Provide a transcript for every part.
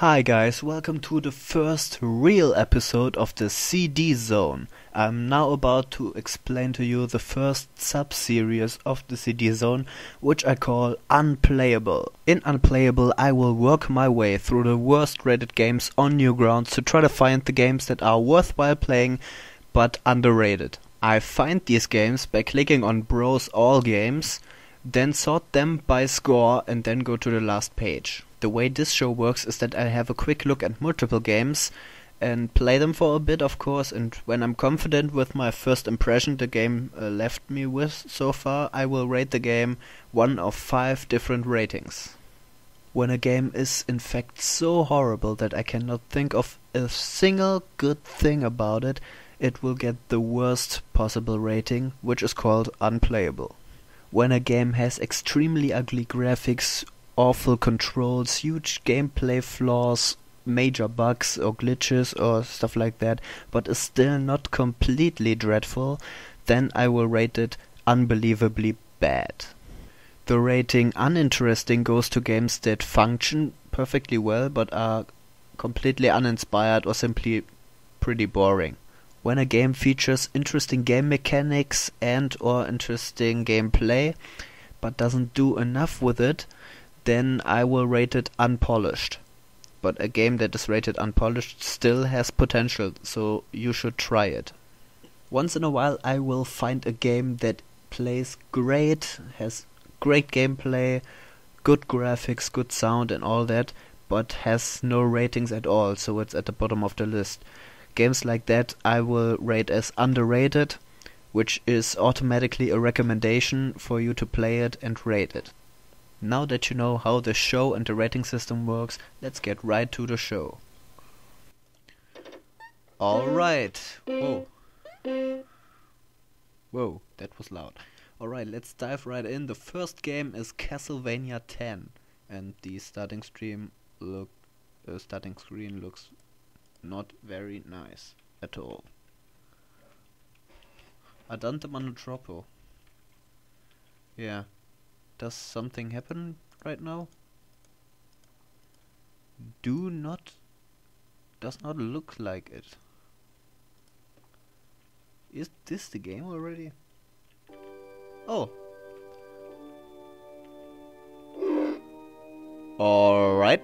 Hi guys, welcome to the first real episode of the CD Zone. I'm now about to explain to you the first sub-series of the CD Zone, which I call Unplayable. In Unplayable, I will work my way through the worst rated games on Newgrounds to try to find the games that are worthwhile playing but underrated. I find these games by clicking on Browse All Games, then sort them by score and then go to the last page. The way this show works is that I have a quick look at multiple games and play them for a bit, of course, and when I'm confident with my first impression the game uh, left me with so far, I will rate the game one of five different ratings. When a game is in fact so horrible that I cannot think of a single good thing about it, it will get the worst possible rating, which is called unplayable. When a game has extremely ugly graphics awful controls, huge gameplay flaws, major bugs or glitches or stuff like that, but is still not completely dreadful, then I will rate it unbelievably bad. The rating uninteresting goes to games that function perfectly well but are completely uninspired or simply pretty boring. When a game features interesting game mechanics and or interesting gameplay but doesn't do enough with it, then I will rate it unpolished. But a game that is rated unpolished still has potential, so you should try it. Once in a while I will find a game that plays great, has great gameplay, good graphics, good sound and all that, but has no ratings at all, so it's at the bottom of the list. Games like that I will rate as underrated, which is automatically a recommendation for you to play it and rate it. Now that you know how the show and the rating system works, let's get right to the show. Alright. Whoa. Whoa, that was loud. Alright, let's dive right in. The first game is Castlevania 10. And the starting stream look uh, starting screen looks not very nice at all. Adante Manotropo. Yeah, does something happen right now? Do not... Does not look like it. Is this the game already? Oh. Alright.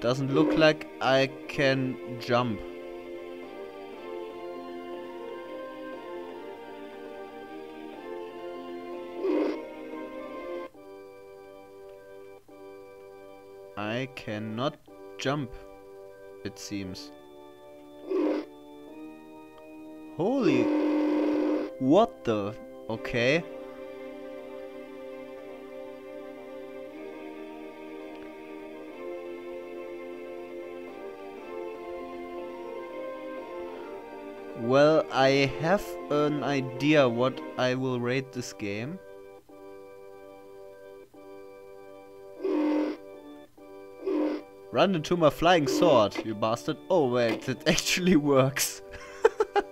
Doesn't look like I can jump. I cannot jump, it seems. Holy... What the... Okay. Well, I have an idea what I will rate this game. Run into my flying sword, you bastard. Oh wait, it actually works.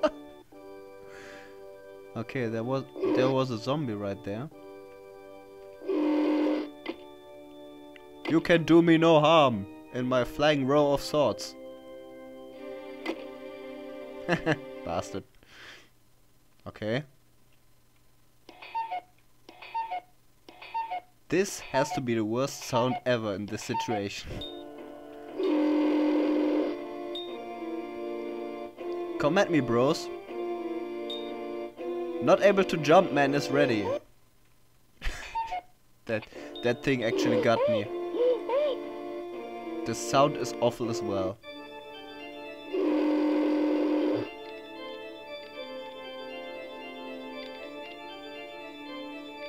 okay, there was there was a zombie right there. You can do me no harm in my flying row of swords. Bastard. Okay. This has to be the worst sound ever in this situation. Come at me, bros. Not able to jump, man is ready. that that thing actually got me. The sound is awful as well.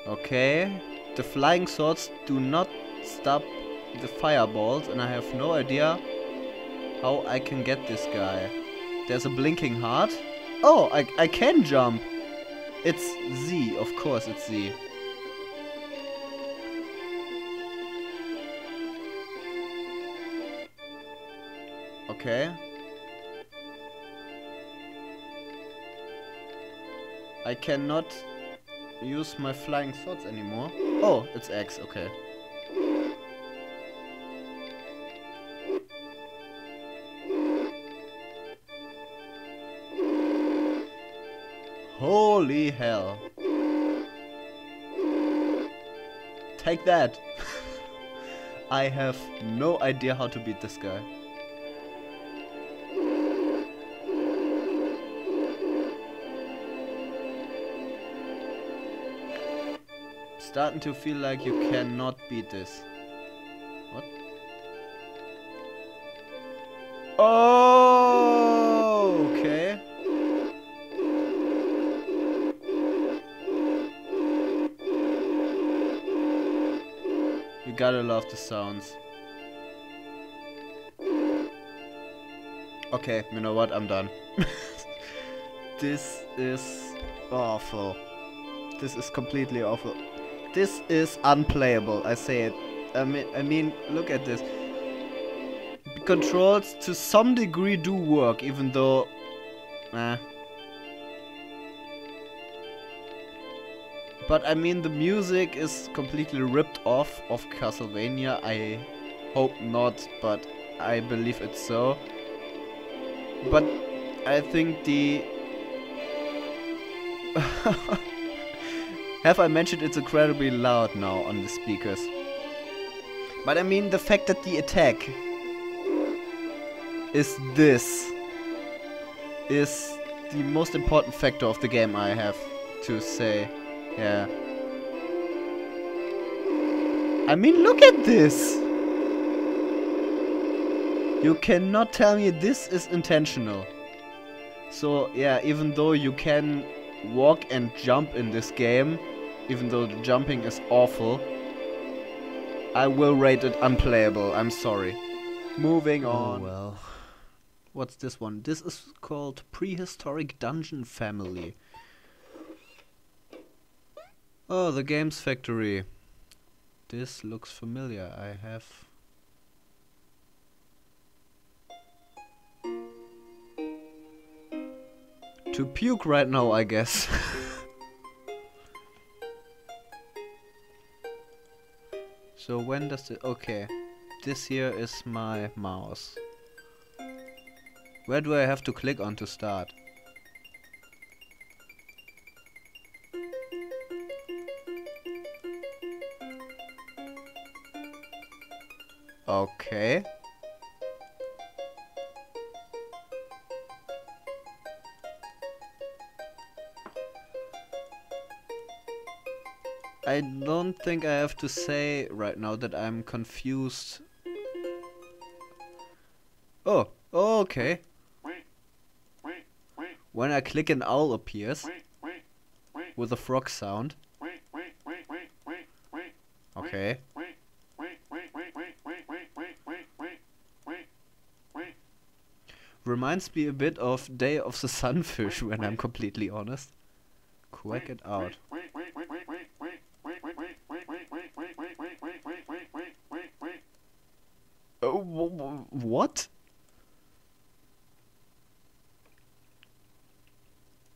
Okay, the flying swords do not stop the fireballs and I have no idea how I can get this guy. There's a blinking heart. Oh, I, I can jump. It's Z, of course it's Z. Okay. I cannot use my flying swords anymore. Oh, it's X, okay. Holy hell. Take that. I have no idea how to beat this guy. Starting to feel like you cannot beat this. What? Oh, gotta love the sounds. Okay, you know what? I'm done. this is awful. This is completely awful. This is unplayable, I say it. I mean, I mean, look at this. Controls to some degree do work, even though... Eh. But I mean, the music is completely ripped off of Castlevania. I hope not, but I believe it's so. But I think the... Have I mentioned it's incredibly loud now on the speakers? But I mean the fact that the attack is this is the most important factor of the game I have to say. Yeah. I mean look at this! You cannot tell me this is intentional. So yeah, even though you can walk and jump in this game, even though the jumping is awful. I will rate it unplayable, I'm sorry. Moving oh, on. Oh well. What's this one? This is called Prehistoric Dungeon Family. Oh, the Games Factory. This looks familiar. I have... To puke right now, I guess. So when does it... Okay. This here is my mouse. Where do I have to click on to start? Okay. I don't think I have to say right now that I'm confused. Oh, okay. When I click an owl appears with a frog sound. Okay. Reminds me a bit of Day of the Sunfish when I'm completely honest. Quack it out. Oh, What?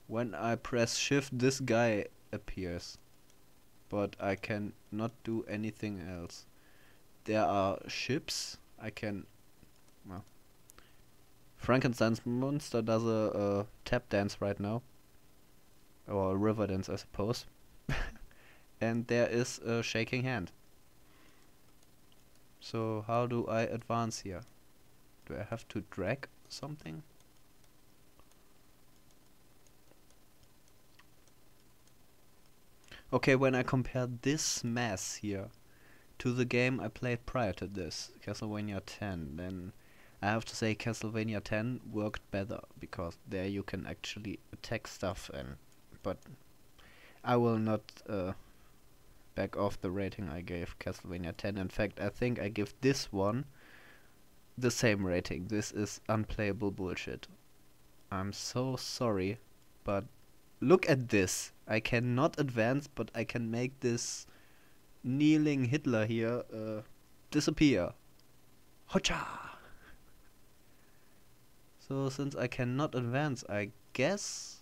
When I press shift this guy appears. But I can not do anything else. There are ships. I can... Frankenstein's monster does a, a tap dance right now. Or a river dance I suppose. and there is a shaking hand. So how do I advance here? Do I have to drag something? Okay, when I compare this mess here to the game I played prior to this, Castlevania 10, then I have to say Castlevania 10 worked better because there you can actually attack stuff and but I will not uh, back off the rating I gave Castlevania 10. In fact, I think I give this one the same rating. This is unplayable bullshit. I'm so sorry, but look at this. I cannot advance, but I can make this kneeling Hitler here uh, disappear. Hocha! So since I cannot advance, I guess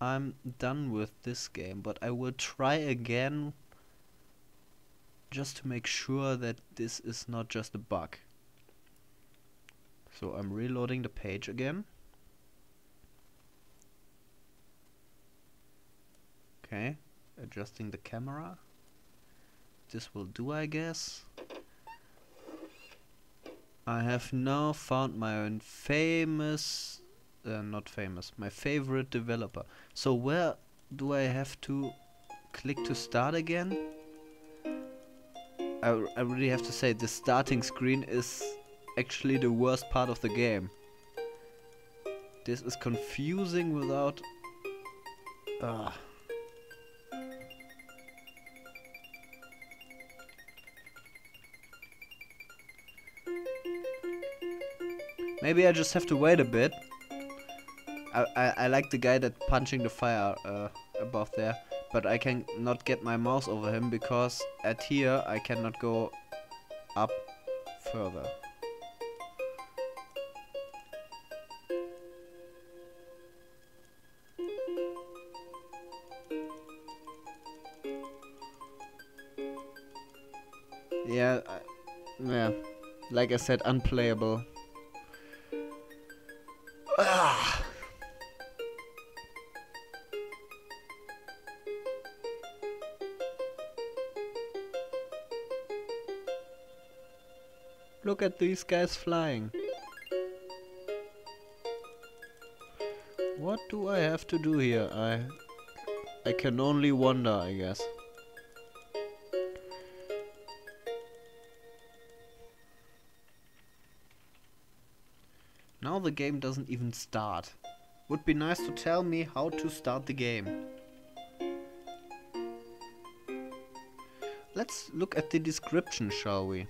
I'm done with this game, but I will try again just to make sure that this is not just a bug. So I'm reloading the page again. Okay, adjusting the camera. This will do, I guess. I have now found my own famous, uh, not famous, my favorite developer. So where do I have to click to start again? I, I really have to say the starting screen is actually the worst part of the game. This is confusing without... Uh, Maybe I just have to wait a bit. I, I, I like the guy that punching the fire uh, above there, but I can not get my mouse over him because at here I cannot go up further. Yeah, I, yeah, like I said, unplayable. Look at these guys flying. What do I have to do here? I I can only wonder, I guess. Now the game doesn't even start. Would be nice to tell me how to start the game. Let's look at the description, shall we?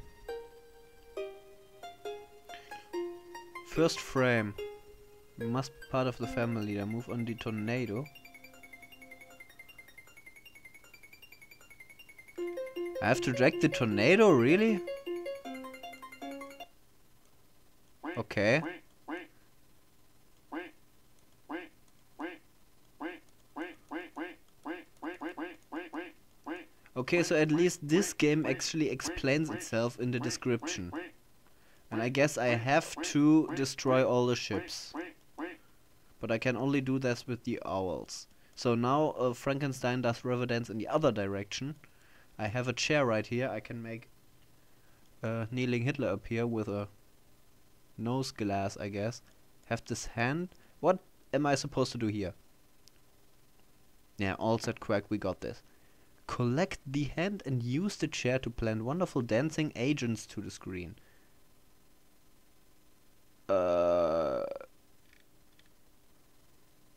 First frame. Must be part of the family. I move on the tornado. I have to drag the tornado, really? Okay. Okay, so at least this game actually explains itself in the description. And I guess I have to destroy all the ships. But I can only do this with the owls. So now uh, Frankenstein does river dance in the other direction. I have a chair right here. I can make uh, kneeling Hitler appear with a nose glass, I guess. Have this hand. What am I supposed to do here? Yeah, all set correct. We got this. Collect the hand and use the chair to plant wonderful dancing agents to the screen. Uh,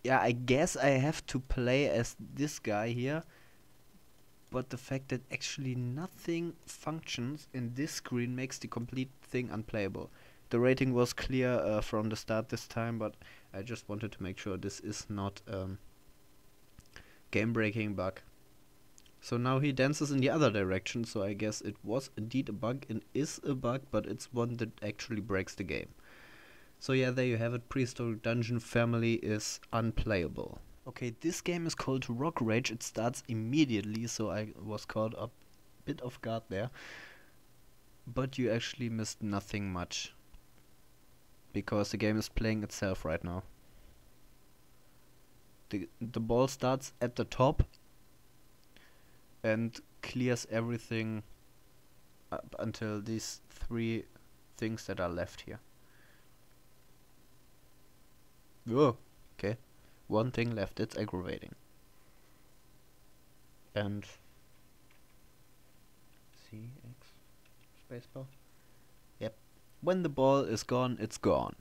yeah, I guess I have to play as this guy here. But the fact that actually nothing functions in this screen makes the complete thing unplayable. The rating was clear uh, from the start this time, but I just wanted to make sure this is not um, game-breaking bug. So now he dances in the other direction, so I guess it was indeed a bug and is a bug, but it's one that actually breaks the game. So yeah, there you have it, Prehistoric Dungeon Family is unplayable. Okay, this game is called Rock Rage, it starts immediately, so I was caught up a bit off guard there. But you actually missed nothing much. Because the game is playing itself right now. The, the ball starts at the top and clears everything up until these three things that are left here. Oh, okay. One thing left, it's aggravating. And C X spacebar. Yep. When the ball is gone, it's gone.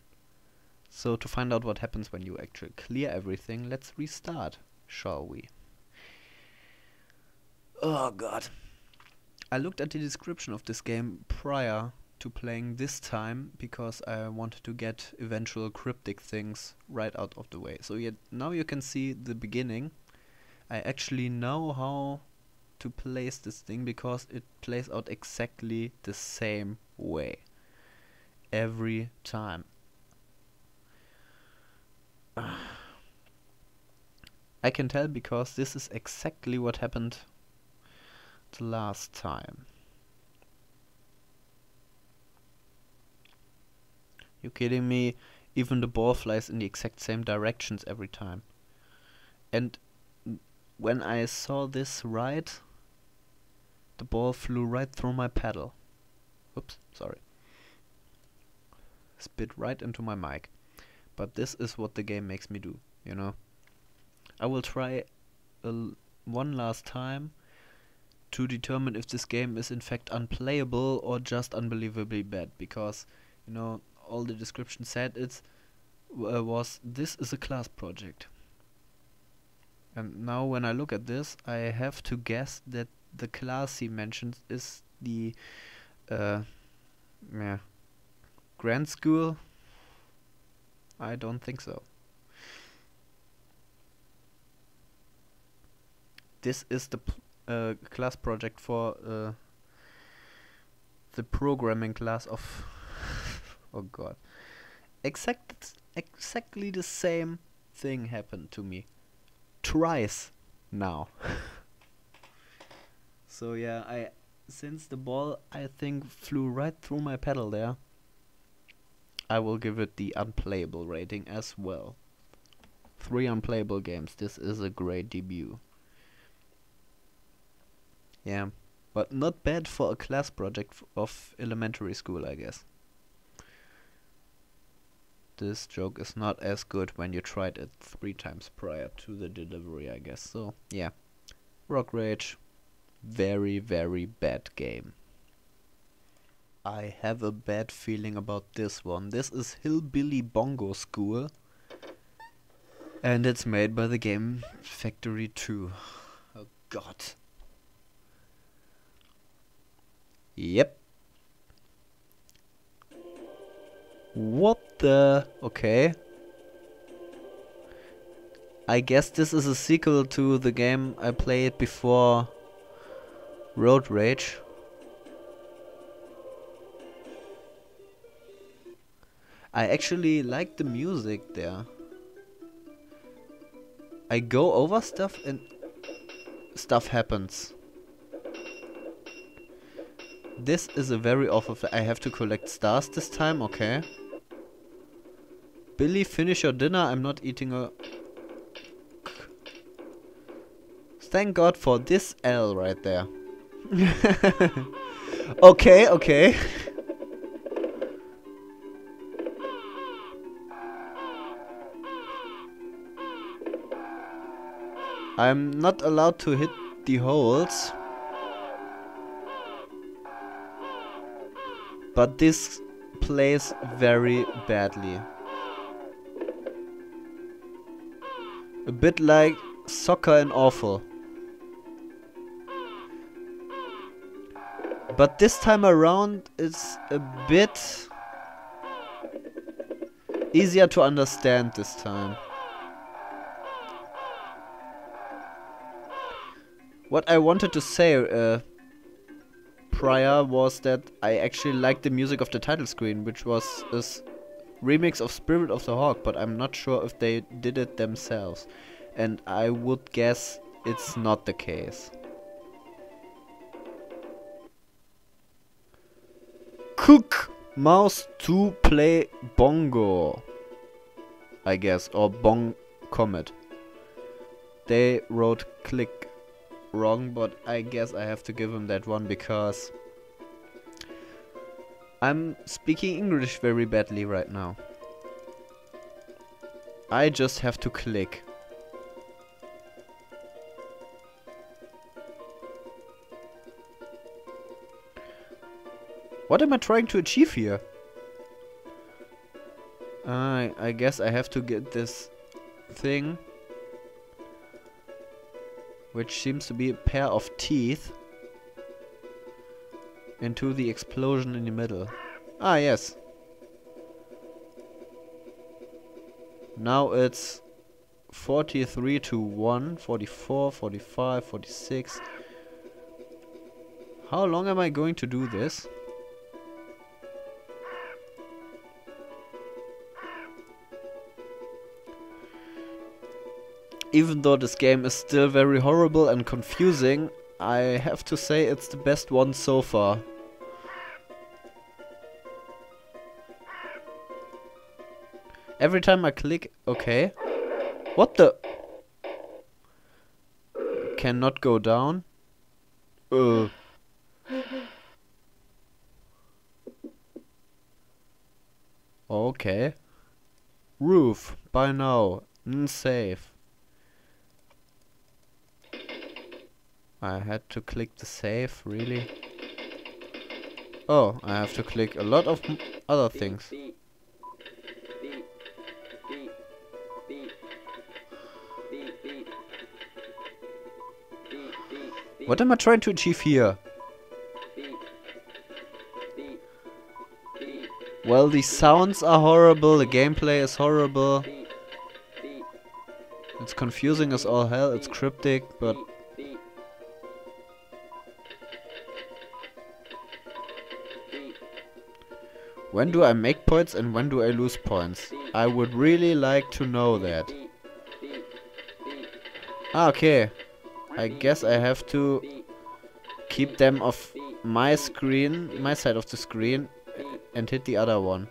So to find out what happens when you actually clear everything, let's restart, shall we? Oh god. I looked at the description of this game prior to playing this time because I wanted to get eventual cryptic things right out of the way. So yet now you can see the beginning. I actually know how to place this thing because it plays out exactly the same way every time. I can tell because this is exactly what happened the last time. You kidding me? Even the ball flies in the exact same directions every time. And when I saw this right, the ball flew right through my pedal. Oops, sorry. Spit right into my mic. But this is what the game makes me do, you know? I will try uh, one last time to determine if this game is in fact unplayable or just unbelievably bad because you know all the description said it uh, was this is a class project. And now when I look at this I have to guess that the class he mentions is the uh, yeah, Grand School? I don't think so. This is the uh, class project for uh, the programming class of oh god. Exact exactly the same thing happened to me twice now. So yeah i since the ball i think flew right through my pedal there i will give it the unplayable rating as well. Three unplayable games. This is a great debut. Yeah, but not bad for a class project of elementary school, I guess. This joke is not as good when you tried it three times prior to the delivery, I guess. So, yeah. Rock Rage, very, very bad game. I have a bad feeling about this one. This is Hillbilly Bongo School. And it's made by the Game Factory 2. Oh god. Yep. What the? Okay. I guess this is a sequel to the game I played before Road Rage. I actually like the music there. I go over stuff and stuff happens. This is a very awful... I have to collect stars this time, okay. Billy, finish your dinner. I'm not eating a... Thank God for this L right there. okay, okay. I'm not allowed to hit the holes. But this plays very badly. A bit like soccer and awful. But this time around it's a bit easier to understand this time. What I wanted to say uh, prior was that I actually liked the music of the title screen, which was a remix of Spirit of the Hawk, but I'm not sure if they did it themselves. And I would guess it's not the case. Cook mouse to play bongo. I guess, or bong comet. They wrote click wrong, but I guess I have to give him that one because I'm speaking English very badly right now. I just have to click. What am I trying to achieve here? I I guess I have to get this thing which seems to be a pair of teeth, into the explosion in the middle. Ah, yes. Now it's 43 to 1, 44, 45, 46. How long am I going to do this? Even though this game is still very horrible and confusing, I have to say it's the best one so far. Every time I click, okay. What the? Cannot go down. Uh. Okay. Roof, by now, unsafe. I had to click the save, really? Oh, I have to click a lot of other things. What am I trying to achieve here? Well, the sounds are horrible, the gameplay is horrible. It's confusing as all hell, it's cryptic, but... When do I make points and when do I lose points? I would really like to know that. Ah, okay. I guess I have to keep them off my screen, my side of the screen, and hit the other one.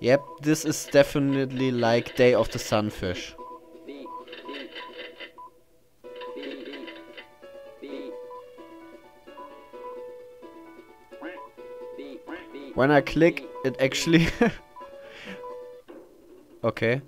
Yep, this is definitely like Day of the Sunfish. When I click, it actually... okay.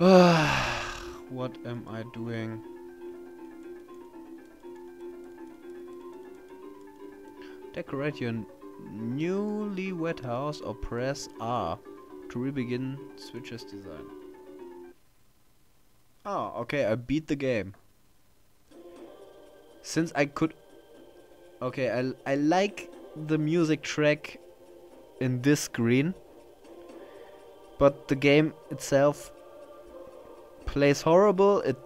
what am I doing? Decorate your house or press R to re-begin switches design. Oh, okay, I beat the game. Since I could... Okay, I, I like the music track in this screen. But the game itself plays horrible, it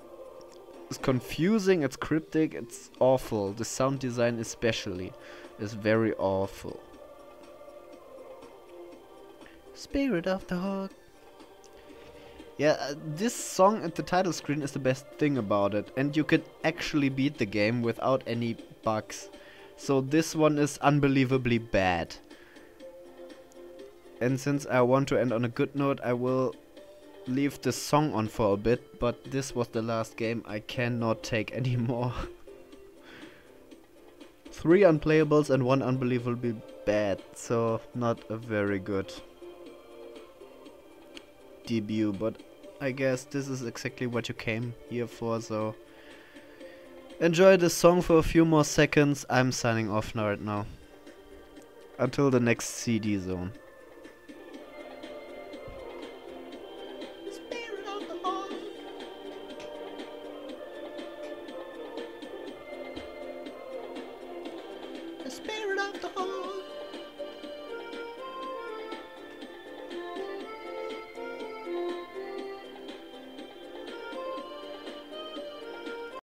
is confusing, it's cryptic, it's awful. The sound design especially is very awful. Spirit of the Hawk. Yeah, uh, this song at the title screen is the best thing about it, and you can actually beat the game without any bugs. So this one is unbelievably bad. And since I want to end on a good note, I will leave the song on for a bit, but this was the last game I cannot take anymore. Three unplayables and one unbelievably bad, so not a very good debut, but I guess this is exactly what you came here for, so enjoy the song for a few more seconds. I'm signing off right now. Until the next CD zone.